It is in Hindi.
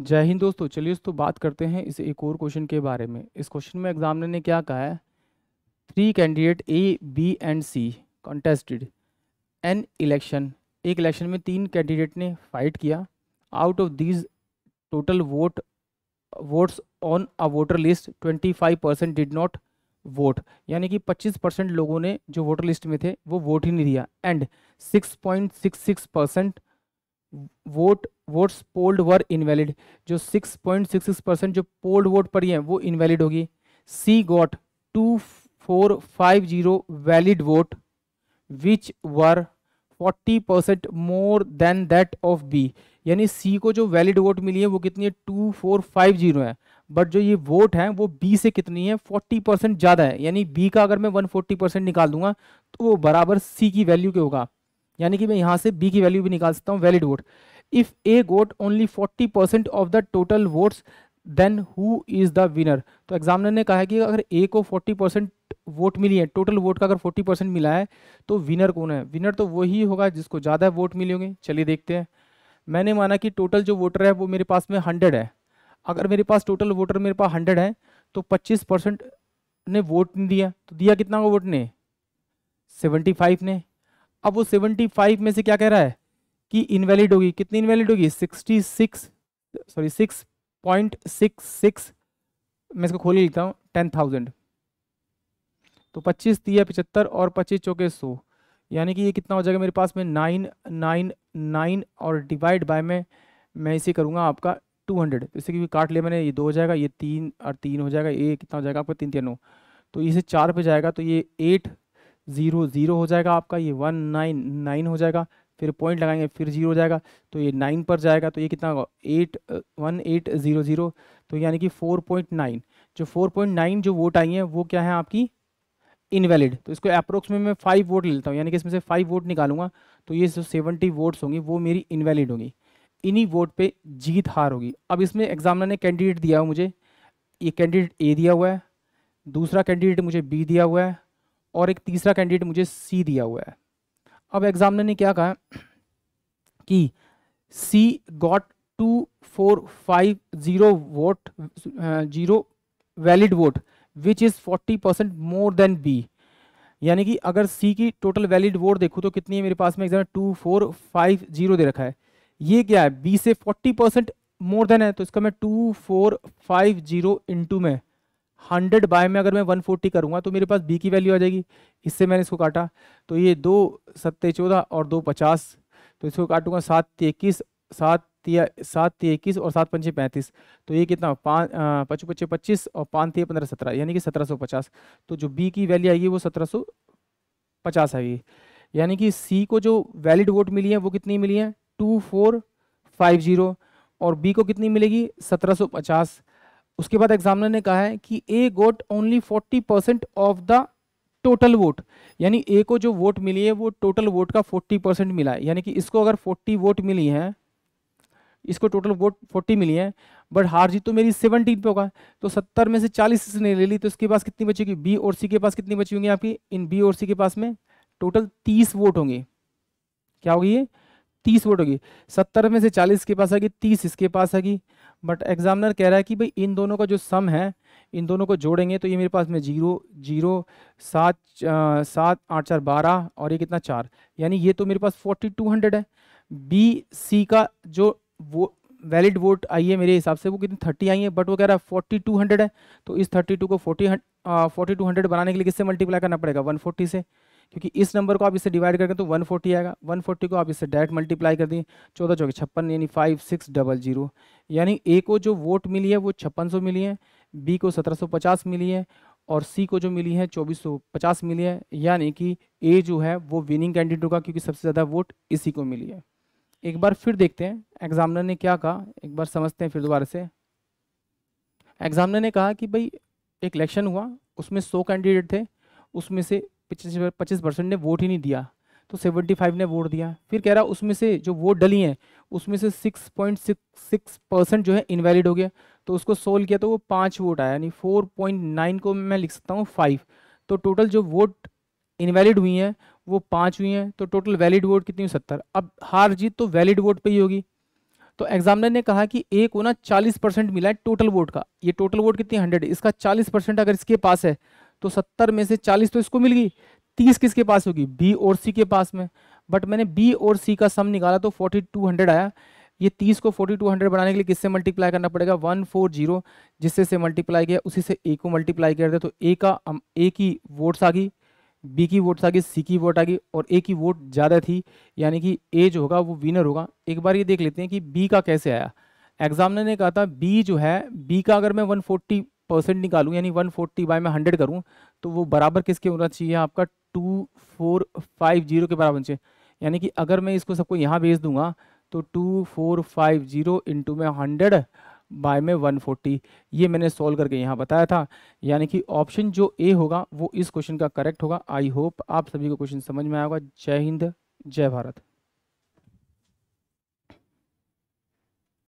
जय हिंद दोस्तों, चलिए दोस्तों बात करते हैं इस एक और क्वेश्चन के बारे में। इस क्वेश्चन में एग्जामिनर ने क्या कहा है? Three candidate A B and C contested an election एक इलेक्शन में तीन कैंडिडेट ने फाइट किया। Out of these total vote votes on a voter list 25 percent did not vote यानी कि 25 परसेंट लोगों ने जो वोटर लिस्ट में थे, वो वोट ही नहीं दिया। And 6.66 percent vote votes polled were invalid जो 6.66 परसेंट जो पोल्ड वोट पड़ी हैं वो इनवैलिड होगी। C got two four five zero valid vote which were 40 percent more than that of B यानी सी को जो वैलिड वोट मिली है, वो कितनी है? टू फोर फाइव ज़ीरो है। बट जो ये वोट है, वो बी से कितनी है? फोर्टी परसेंट ज़्यादा है। यानी बी का अगर मैं वन फोर्टी परसेंट निकाल दूँगा तो वो बराबर सी की वैल्यू के होगा। यानी कि मैं यहाँ से बी की वैल्यू भी निकाल सकता हूँ valid vote if A got only forty percent of the total votes then who is the winner तो एग्जामिनर ने कहा है कि अगर ए को फोर्टी परसेंट वोट मिली है टोटल वोट का अगर फोर्टी परसेंट मिला है तो विनर कौन है? विनर तो वही होगा जिसको ज़्यादा वोट मिले होंगे। चलिए देखते हैं। मैंने माना कि टोटल जो वोटर है, वो मेरे पास में हंड्रेड है। अगर मेरे पास टोटल वोटर मेरे पास हंड्रेड है तो पच्चीस परसेंट ने वोट दिया। तो दिया कितना को वोट ने? सेवेंटी फाइव ने। अब वो सेवेंटी फाइव में से क्या कह रहा है कि इनवैलिड होगी? कितनी इनवैलिड होगी? Sixty six sorry six point six six. मैं इसको खोल लिखता हूँ, टेन थाउज़ेंड। तो पच्चीस दिया पचहत्तर और पच्चीस चौके सौ। यानी कि ये कितना हो जाएगा मेरे पास में? नाइन नाइन नाइन और डिवाइड बाय में, मैं इसे करूँगा आपका टू हंड्रेड। तो इसे क्योंकि काट लिया मैंने, ये दो हो जाएगा, ये तीन और तीन हो जाएगा, ये कितना हो जाएगा आपका? तीन तीन, नौ। तो इसे चार पे जाएगा तो ये एट ज़ीरो ज़ीरो हो जाएगा आपका, ये वन नाइन नाइन हो जाएगा, फिर पॉइंट लगाएँगे, फिर ज़ीरो हो जाएगा तो ये नाइन पर जाएगा तो ये कितना होगा, eight, one, eight, zero zero तो यानी कि फोर पॉइंट नाइन, जो फोर पॉइंट नाइन जो वोट आई हैं, वो क्या है आपकी? इनवैलिड तो इसको अप्रोक्स में मैं फाइव वोट लेता हूँ, यानी कि इसमें से फाइव वोट निकालूँगा तो ये जो सेवेंटी वोट्स होंगी, वो मेरी इनवैलिड होंगी, इन्हीं वोट पे जीत हार होगी। अब इसमें एग्जामिनर ने कैंडिडेट दिया हुआ मुझे, ये कैंडिडेट ए दिया हुआ है, दूसरा कैंडिडेट मुझे बी दिया हुआ है और एक तीसरा कैंडिडेट मुझे सी दिया हुआ है। अब एग्जामिनर ने क्या कहा कि C got two four five zero vote zero valid vote which is forty percent more than B यानी कि अगर सी की टोटल वैलिड वोट देखूँ तो कितनी है मेरे पास में exam two four five zero दे रखा है। ये क्या है? बी से फोर्टी परसेंट मोर देन है तो इसका मैं two four five zero into में हंड्रेड बाय में अगर मैं वन फोर्टी करूँगा तो मेरे पास बी की वैल्यू आ जाएगी। इससे मैंने इसको काटा। तो ये दो सत्ते चौदह और दो पचास। तो इसको काटूँगा सात इक्कीस, सात सात ती इक्कीस और सात पंचे पैंतीस। तो ये कितना? पाँच पचपन पच्चे पच्चीस और पाँच तिया पंद्रह सत्रह, यानी कि सत्रह सौ पचास। तो जो बी की वैल्यू आएगी वो सत्रह सौ पचास आएगी। यानी कि सी को जो वैलिड वोट मिली है वो कितनी मिली है? Two four five zero. और बी को कितनी मिलेगी? सत्रह सौ पचास। उसके बाद एग्जामिनर ने कहा है कि A got only forty percent of the total vote यानी ए को जो वोट मिली है, वो टोटल वोट का फोर्टी परसेंट मिला है। यानी कि इसको अगर फोर्टी वोट मिली है, इसको टोटल वोट फोर्टी मिली है बट हार जीत तो मेरी सेवनटीन पे होगा। तो सत्तर में से चालीस इसने ले ली तो इसके पास कितनी बची होगी बी और सी के पास कितनी बची होंगी आपकी? इन बी और सी के पास में टोटल तीस वोट होंगे। क्या होगी ये? तीस वोट होगी। सत्तर में से चालीस के पास आएगी, तीस इसके पास आएगी। बट एग्जामिनर कह रहा है कि भाई, इन दोनों का जो सम है, इन दोनों को जोड़ेंगे तो ये मेरे पास में ज़ीरो ज़ीरो, सात सात, आठ, चार, बारह और ये कितना चार। यानी ये तो मेरे पास फोर्टी टू हंड्रेड है। बी सी का जो वो वैलिड वोट आई है मेरे हिसाब से वो कितनी थर्टी आई है बट वो कह रहा है फोर्टी टू हंड्रेड है। तो इस थर्टी टू को फोर्टी फोर्टी टू हंड्रेड बनाने के लिए किससे मल्टीप्लाई करना पड़ेगा? वन फोर्टी से। क्योंकि इस नंबर को आप इससे डिवाइड करके तो 140 आएगा। 140 को आप इससे डायरेक्ट मल्टीप्लाई कर दिए चौदह चौके छप्पन, यानी फाइव सिक्स डबल ज़ीरो यानी ए को जो वोट मिली है वो छप्पन सौ मिली है बी को सत्रह सौ पचास मिली है और सी को जो मिली है चौबीस सौ पचास मिली है। यानी कि ए जो है वो विनिंग कैंडिडेट होगा क्योंकि सबसे ज़्यादा वोट इसी को मिली है। एक बार फिर देखते हैं एग्जामिनर ने क्या कहा? एक बार समझते हैं फिर दोबारा से। एग्जामिनर ने कहा कि भाई, एक इलेक्शन हुआ, उसमें सौ कैंडिडेट थे, उसमें से पच्चीस पच्चीस परसेंट ने वोट ही नहीं दिया तो सेवेंटी फाइव ने वोट दिया। फिर कह रहा, उसमें से जो वोट डली हैं, उसमें से six point six six percent जो है इनवैलिड हो गया। तो उसको सोल्व किया तो वो पाँच वोट आया, यानी फोर पॉइंट नाइन को मैं लिख सकता हूँ फाइव। तो टोटल जो वोट इनवैलिड हुई हैं, वो पाँच हुई हैं तो टोटल वैलिड वोट कितनी हुई? सत्तर। अब हार जीत तो वैलिड वोट पे ही होगी। तो एग्जामिनर ने कहा कि ए को ना 40 परसेंट मिला है टोटल वोट का। ये टोटल वोट कितनी? हंड्रेड। इसका 40 परसेंट अगर इसके पास है तो 70 में से 40 तो इसको मिल गई। 30 किसके पास होगी? बी और सी के पास में। बट मैंने बी और सी का सम निकाला तो 4200 आया। ये 30 को 4200 बनाने के लिए किससे मल्टीप्लाई करना पड़ेगा? 140 जिससे से मल्टीप्लाई किया, उसी से ए को मल्टीप्लाई कर दे तो ए का, हम ए की वोट्स आ गई बी की वोट्स आ गई सी की वोट आ गई और ए की वोट ज़्यादा थी, यानी कि ए जो होगा, वो विनर होगा। एक बार ये देख लेते हैं कि बी का कैसे आया। एग्जामिनर ने कहा था बी जो है बी का अगर मैं 140 परसेंट निकालूं, यानी वन फोर्टी बाय में हंड्रेड करूँ तो वो बराबर किसके होना चाहिए आपका? टू फोर फाइव ज़ीरो के बराबर चाहिए। यानी कि अगर मैं इसको सबको यहाँ भेज दूँगा तो two four five zero into में हंड्रेड बाय में 140 ये मैंने सॉल्व करके यहाँ बताया था। यानी कि ऑप्शन जो ए होगा, वो इस क्वेश्चन का करेक्ट होगा। आई होप आप सभी को क्वेश्चन समझ में आएगा जय हिंद, जय भारत।